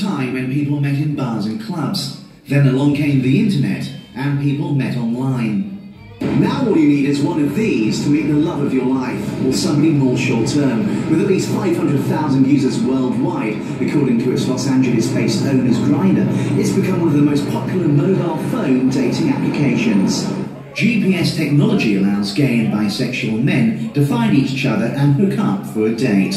time when people met in bars and clubs. Then along came the internet, and people met online. Now all you need is one of these to meet the love of your life, or somebody more short-term. With at least 500,000 users worldwide, according to its Los Angeles-based owners Grindr, it's become one of the most popular mobile phone dating applications. GPS technology allows gay and bisexual men to find each other and hook up for a date.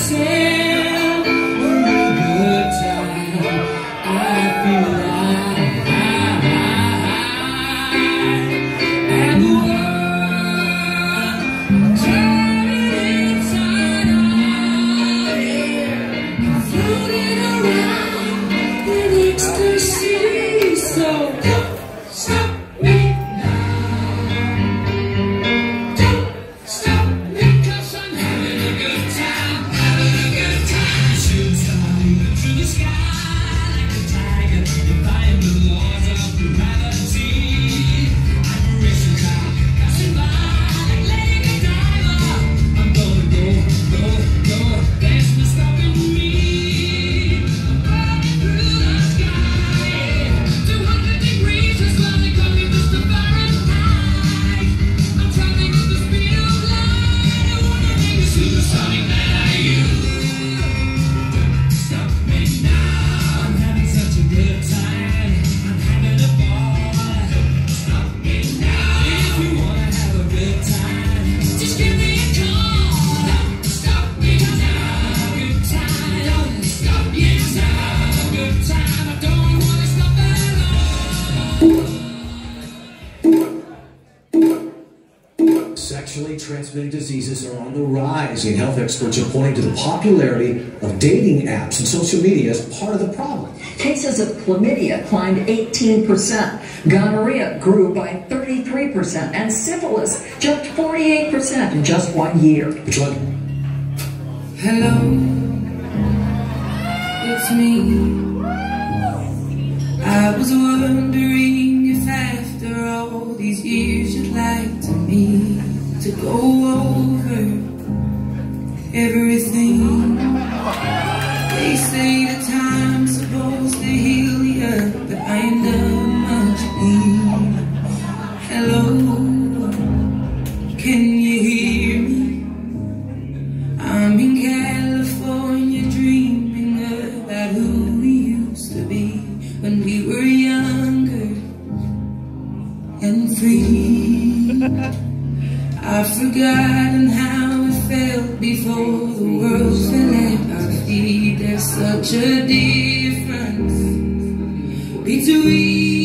Sexually transmitted diseases are on the rise, and health experts are pointing to the popularity of dating apps and social media as part of the problem. Cases of chlamydia climbed 18%, gonorrhea grew by 33%, and syphilis jumped 48% in just one year. Which one? Hello, it's me. Everything. They say the time's supposed to heal you, but I ain't done much healing. Hello, can you hear me? I'm in California dreaming about who we used to be when we were younger and free. I've forgotten how before the world fell at our feet. There's such a difference between